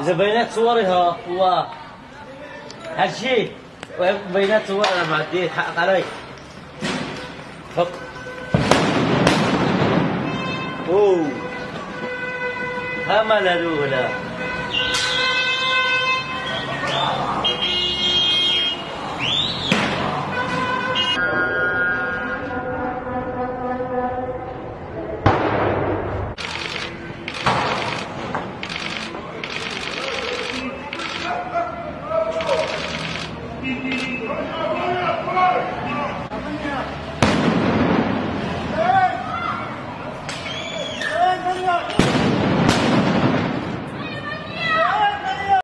إذا بينات صورها والله هالشيء بينات صورها معديت حقق علي. فق. أوه. همل الأولى.